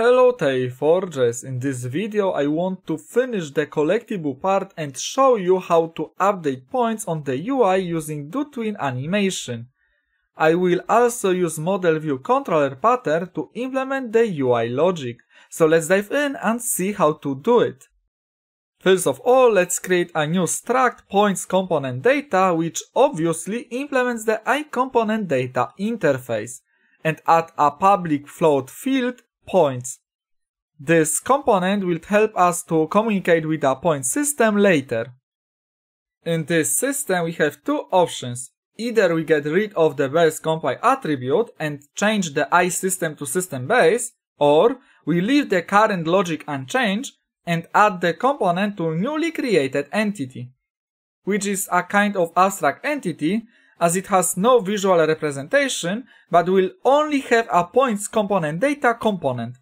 Hello Forges. In this video I want to finish the collectible part and show you how to update points on the UI using DoTween animation. I will also use model view controller pattern to implement the UI logic. So let's dive in and see how to do it. First of all, let's create a new struct points component data which obviously implements the iComponent data interface and add a public float field points. This component will help us to communicate with the point system later. In this system we have two options. Either we get rid of the burst compile attribute and change the iSystem to system base, or we leave the current logic unchanged and add the component to newly created entity, which is a kind of abstract entity as it has no visual representation but will only have a points component data component.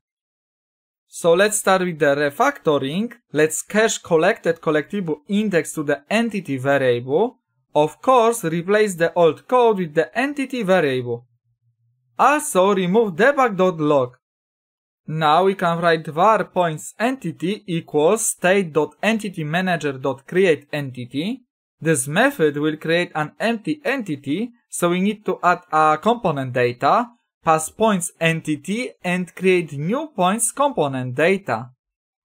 So let's start with the refactoring. Let's cache collected collectible index to the entity variable. Of course, replace the old code with the entity variable. Also, remove debug.log. Now we can write var points entity equals state.entitymanager.createEntity this method will create an empty entity, so we need to add a component data, pass points entity and create new points component data.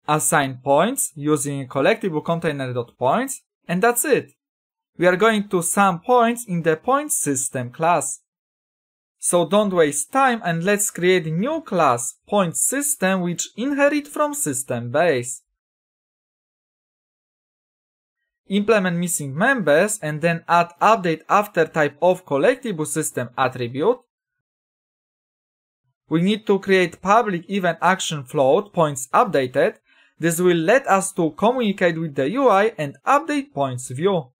Assign points using collectible container.points and that's it. We are going to sum points in the point system class. So don't waste time and let's create new class, point system, which inherit from system base implement missing members and then add update after type of collectible system attribute. We need to create public event action float points updated. This will let us to communicate with the UI and update points view.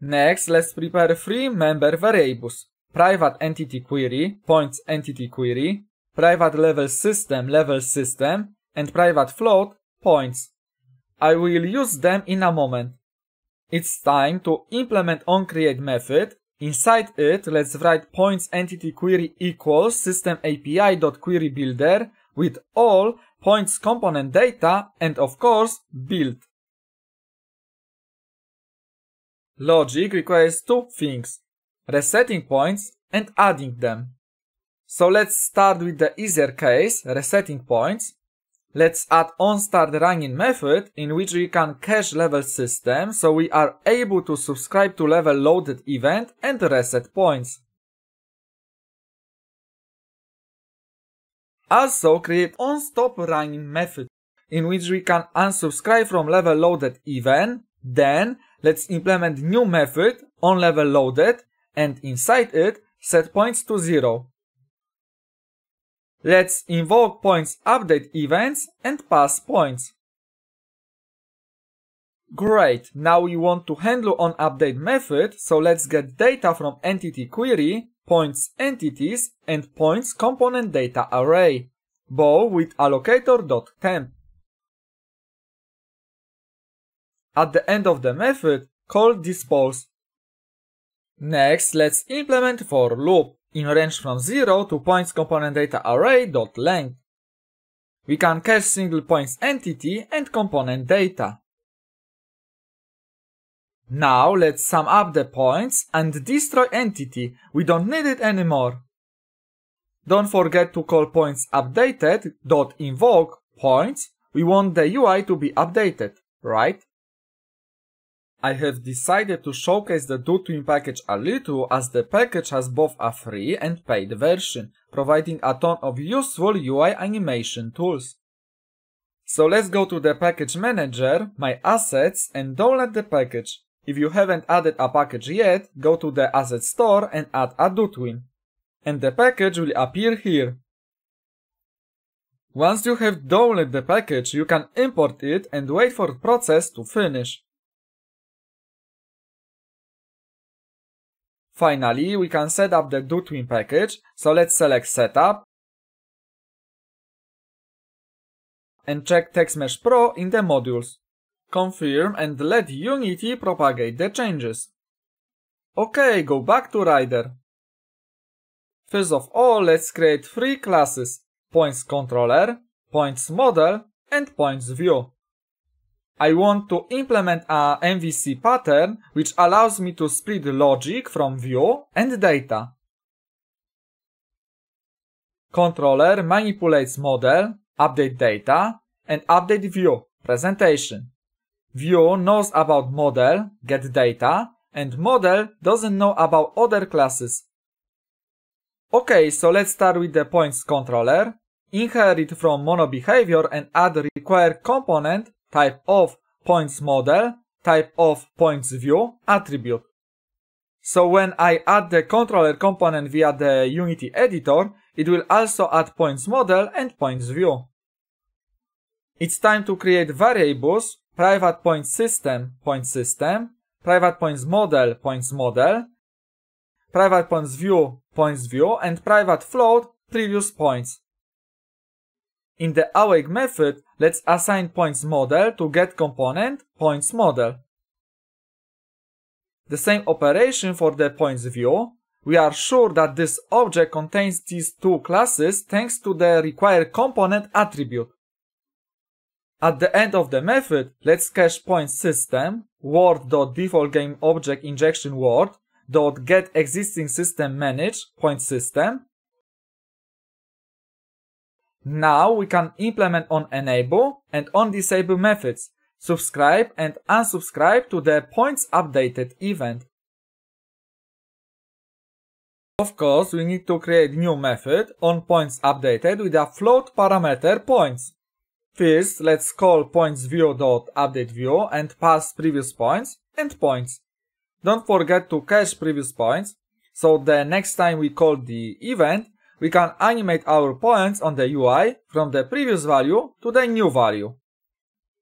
Next, let's prepare three member variables. Private entity query, points entity query, private level system level system, and private float, points. I will use them in a moment. It's time to implement onCreate method. Inside it, let's write points entity query equals system API.query builder with all points component data and of course build. Logic requires two things, resetting points and adding them. So let's start with the easier case, resetting points. Let's add onStartRunning method in which we can cache level system so we are able to subscribe to level loaded event and reset points. Also create onStopRunning method in which we can unsubscribe from level loaded event. Then let's implement new method on level loaded and inside it set points to 0. Let's invoke points update events and pass points. Great, now we want to handle on update method, so let's get data from entity query, points entities, and points component data array, both with allocator.temp. At the end of the method, call dispose. Next, let's implement for loop in range from 0 to points component data array dot length. We can cache single points entity and component data. Now let's sum up the points and destroy entity, we don't need it anymore. Don't forget to call points updated dot invoke points, we want the UI to be updated, right? I have decided to showcase the DoTween package a little as the package has both a free and paid version, providing a ton of useful UI animation tools. So let's go to the package manager, my assets and download the package. If you haven't added a package yet, go to the asset store and add a DoTween. And the package will appear here. Once you have downloaded the package, you can import it and wait for the process to finish. Finally, we can set up the DoTween package, so let's select Setup and check TextMesh Pro in the modules. Confirm and let Unity propagate the changes. Ok, go back to Rider. First of all, let's create three classes. points controller, points model, and points view. I want to implement a MVC pattern which allows me to split logic from view and data. Controller manipulates model, update data, and update view, presentation. View knows about model, get data, and model doesn't know about other classes. Okay, so let's start with the points controller. Inherit from mono behavior and add required component type of points model, type of points view attribute. So when I add the controller component via the Unity editor, it will also add points model and points view. It's time to create variables private point system point system, private points model points model, private points view points view, and private float previous points. In the awake method, let's assign points model to get component points model. The same operation for the points view. We are sure that this object contains these two classes thanks to the required component attribute. At the end of the method, let's cache point system world.defaultGameObjectInjectionWorld.getExistingSystemManage existing system manage point system. Now we can implement on enable and on disable methods, subscribe and unsubscribe to the points updated event. Of course, we need to create new method on points updated with a float parameter points. First, let's call pointsView.updateView and pass previous points and points. Don't forget to cache previous points, so the next time we call the event, we can animate our points on the UI from the previous value to the new value.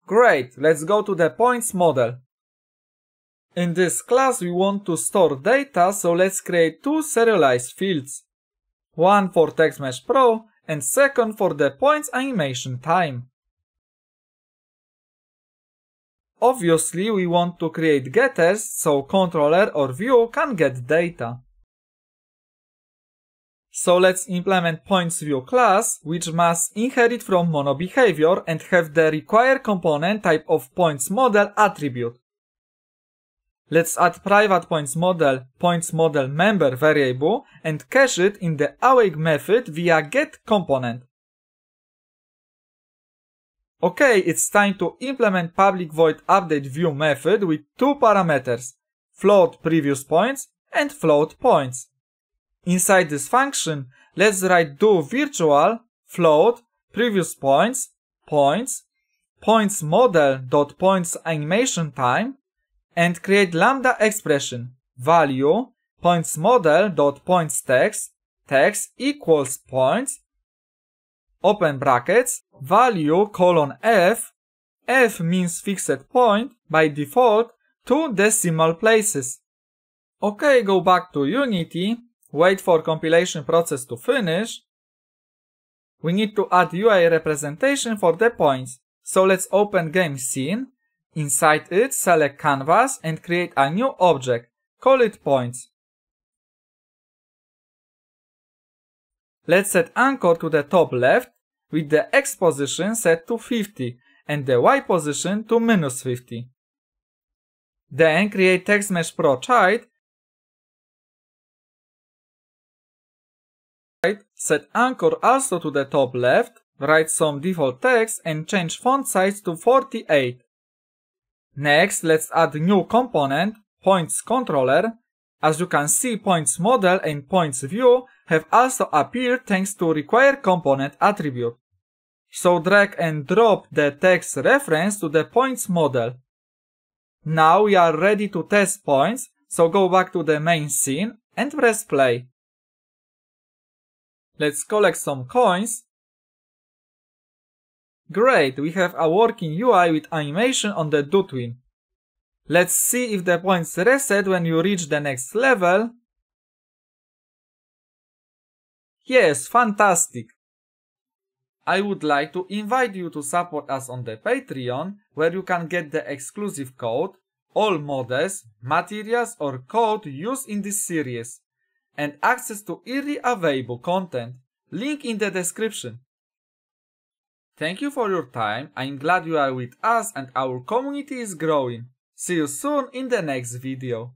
Great, let's go to the points model. In this class we want to store data, so let's create two serialized fields. One for TextMesh Pro and second for the points animation time. Obviously, we want to create getters so controller or view can get data. So let's implement pointsView class, which must inherit from monoBehavior and have the required component type of pointsModel attribute. Let's add private pointsModel member variable and cache it in the awake method via getComponent. Okay, it's time to implement public void update view method with two parameters, float previous points and float points. Inside this function, let's write DOVirtual float previous points points points model dot points animation time and create lambda expression value points model dot points text text equals points open brackets, value colon f, f means fixed point, by default, two decimal places. Ok, go back to Unity, wait for compilation process to finish. We need to add UI representation for the points, so let's open game scene. Inside it, select canvas and create a new object, call it points. Let's set anchor to the top left with the X position set to 50 and the Y position to minus 50. Then create TextMesh Pro child Set anchor also to the top left, write some default text and change font size to 48. Next, let's add new component, points controller. As you can see, points model and points view have also appeared thanks to required component attribute. So drag and drop the text reference to the points model. Now we are ready to test points, so go back to the main scene and press play. Let's collect some coins. Great, we have a working UI with animation on the DoTween. Let's see if the points reset when you reach the next level. Yes, fantastic! I would like to invite you to support us on the Patreon, where you can get the exclusive code, all models, materials or code used in this series, and access to early available content. Link in the description. Thank you for your time, I'm glad you are with us and our community is growing. See you soon in the next video.